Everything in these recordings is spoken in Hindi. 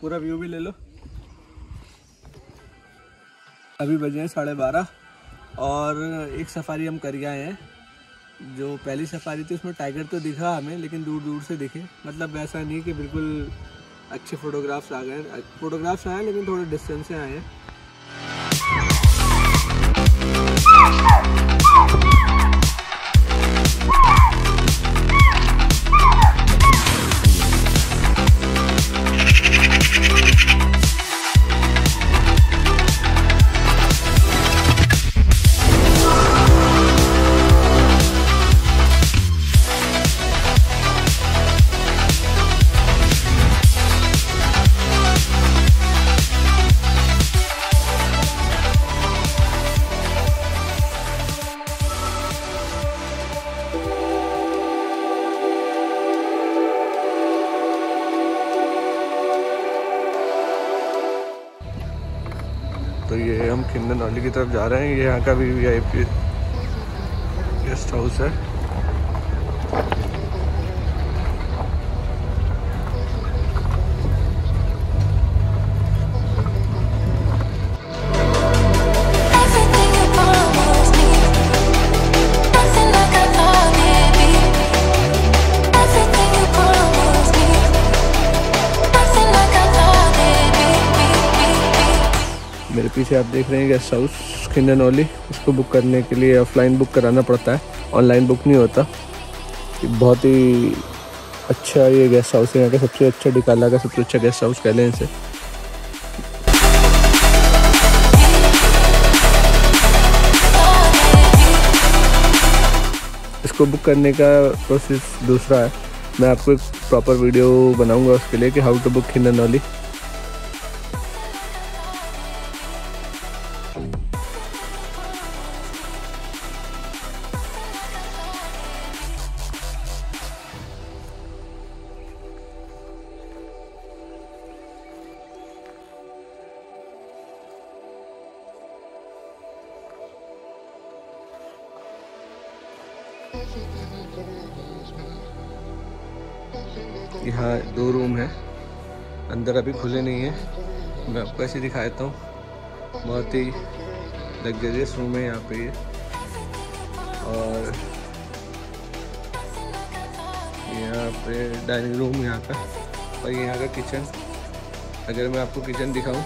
पूरा व्यू भी ले लो। अभी बजे हैं साढ़े बारह और एक सफारी हम कर आए हैं। जो पहली सफारी थी, उसमें टाइगर तो दिखा हमें, लेकिन दूर दूर से दिखे। मतलब ऐसा नहीं कि बिल्कुल अच्छे फोटोग्राफ्स आ गए। फोटोग्राफ्स आए, लेकिन थोड़े डिस्टेंस से आए हैं। तो ये हम खिंदन वाली की तरफ़ जा रहे हैं। ये यहाँ का भी V I P guest house है। मेरे पीछे आप देख रहे हैं गेस्ट हाउस खिंदन वाली इसको बुक करने के लिए ऑफलाइन बुक कराना पड़ता है। ऑनलाइन बुक नहीं होता। बहुत ही अच्छा ये गेस्ट हाउस है यहाँ का, सबसे अच्छा डिकाला का, सबसे अच्छा गेस्ट हाउस कह लें इसे। इसको बुक करने का प्रोसेस दूसरा है। मैं आपको एक प्रॉपर वीडियो बनाऊँगा उसके लिए कि हाउ टू बुक खिंदन वाली यहाँ दो रूम है। अंदर अभी खुले नहीं है। मैं आपको ऐसे दिखा देता हूँ। बहुत ही लग्जरियस रूम है यहाँ पे ये। और यहाँ पे डाइनिंग रूम यहाँ का। और यहाँ का किचन अगर मैं आपको किचन दिखाऊँ।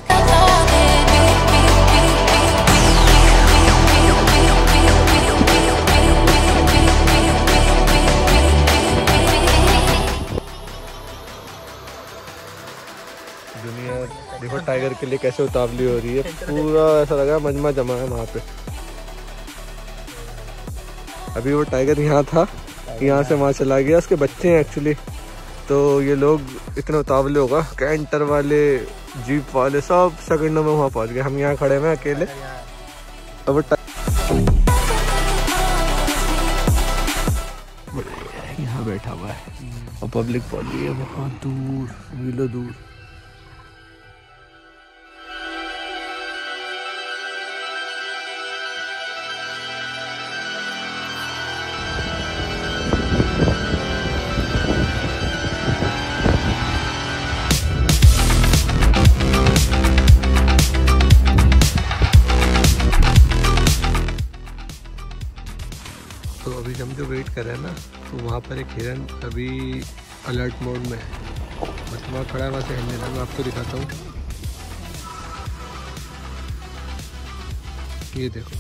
देखो टाइगर के लिए कैसे उतावली हो रही है। पूरा ऐसा लगा मजमा जमा है वहाँ पे। अभी वो टाइगर यहाँ था यहाँ से वहाँ चला गया उसके बच्चे हैं एक्चुअली तो ये लोग इतने उतावले होगा। कैंटर वाले जीप वाले सब सेकंडों में वहाँ पहुँच गए। हम यहाँ खड़े हैं अकेले। अब यहाँ बैठा हुआ है। और पब्लिक पहुँच गई है बहुत दूर मीलों दूर। वहाँ पर एक हिरन अभी अलर्ट मोड में है। बस वहाँ खड़ा वहाँ से लगा। मैं आपको दिखाता हूँ। ये देखो।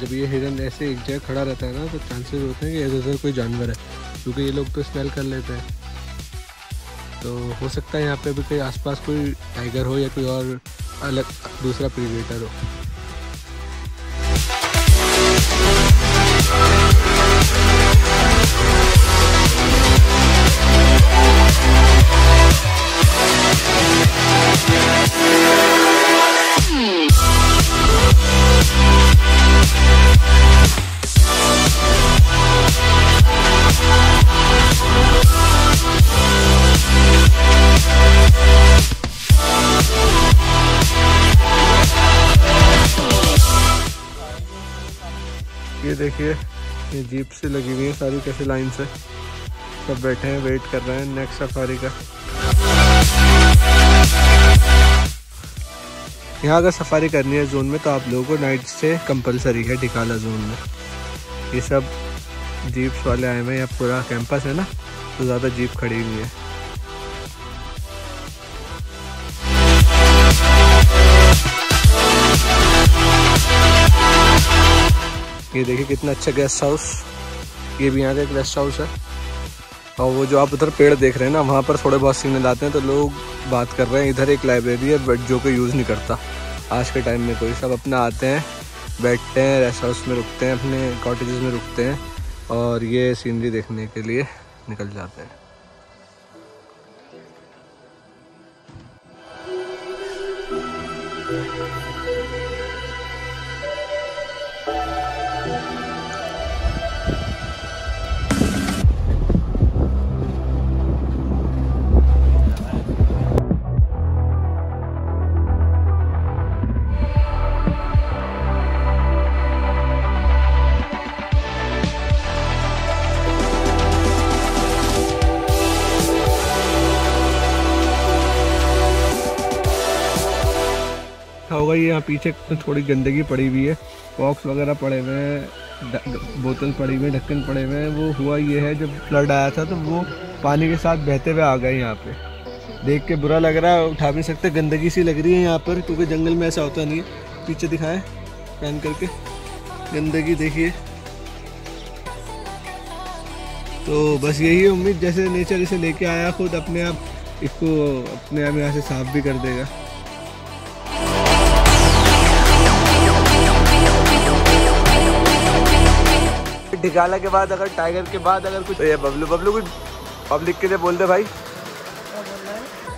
जब ये हिरन ऐसे एक जगह खड़ा रहता है ना तो चांसेस होते हैं कि इधर उधर कोई जानवर है, क्योंकि ये लोग तो स्मेल कर लेते हैं। तो हो सकता है यहाँ पे भी कोई आसपास कोई टाइगर हो या कोई और अलग दूसरा प्रीडेटर हो। देखिए, ये जीप से लगी हुई है सारी कैसे लाइन से सब बैठे हैं वेट कर रहे हैं नेक्स्ट सफारी का। यहाँ अगर सफारी करनी है जोन में तो आप लोगों को नाइट से कंपलसरी है डिकाला जोन में। ये सब जीप्स वाले आए हुए हैं, यहाँ पूरा कैंपस है ना तो ज़्यादा जीप खड़ी हुई है। ये देखिए कितना अच्छा गेस्ट हाउस ये भी यहाँ का एक गेस्ट हाउस है। और वो जो आप उधर पेड़ देख रहे हैं ना, वहाँ पर थोड़े बहुत सिग्नल आते हैं तो लोग बात कर रहे हैं। इधर एक लाइब्रेरी है बट जो कोई यूज़ नहीं करता। आज के टाइम में कोई, सब अपना आते हैं, बैठते हैं रेस्ट हाउस में रुकते हैं, अपने कॉटेजेस में रुकते हैं। और ये सीनरी देखने के लिए निकल जाते हैं। क्या होगा ये यहाँ पीछे थोड़ी गंदगी पड़ी हुई है। बॉक्स वगैरह पड़े हुए हैं बोतल पड़ी हुई है, ढक्कन पड़े हुए हैं। वो हुआ ये है, जब फ्लड आया था तो वो पानी के साथ बहते हुए आ गए यहाँ पे। देख के बुरा लग रहा है, उठा भी नहीं सकते, गंदगी सी लग रही है यहाँ पर, क्योंकि जंगल में ऐसा होता नहीं है। पीछे दिखाएँ, पहन करके। गंदगी देखिए। तो बस यही है उम्मीद, जैसे नेचर इसे लेके आया, खुद अपने आप इसको, अपने आप यहाँ से साफ़ भी कर देगा। ढिकाला के बाद अगर टाइगर के बाद अगर कुछ तो ये बबलू बबलू कुछ पब्लिक के लिए बोल दे भाई।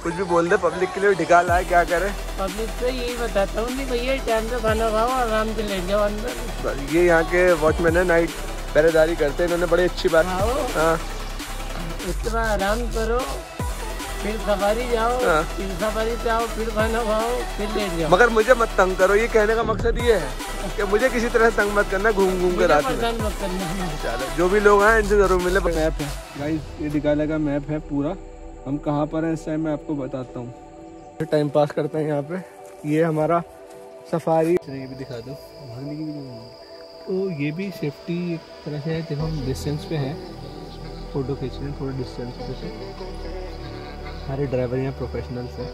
कुछ भी बोल दे पब्लिक के लिए ढिकाला है क्या करे? पब्लिक से यही बताता हूँ कि भैया टाइम पे खाना खाओ आराम से लेट जाओ अंदर। ये यहाँ के वॉचमैन है नाइट पहरेदारी करते हैं इन्होंने बड़ी अच्छी बात हाँ। इतना आराम करो। फिर सफारी जाओ हाँ। फिर सफारी से आओ फिर खाना खाओ फिर लेट जाओ। मगर मुझे मत तंग करो ये कहने का मकसद ये है कि मुझे किसी तरह से तंग मत करना घूम घूम कर रात चलो जो भी लोग हैं इनसे ज़रूर मिले। मैप है। गाइस ये दिखाने का मैप है पूरा। हम कहाँ पर हैं इस टाइम मैं आपको बताता हूँ। टाइम पास करते हैं यहाँ पे। ये हमारा सफारी ये भी दिखा दो। तो ये भी सेफ्टी एक तरह से है जब हम डिस्टेंस पे हैं फ़ोटो खींच रहे हैं थोड़े डिस्टेंस पे से। हमारे ड्राइवर यहाँ प्रोफेशनल्स हैं।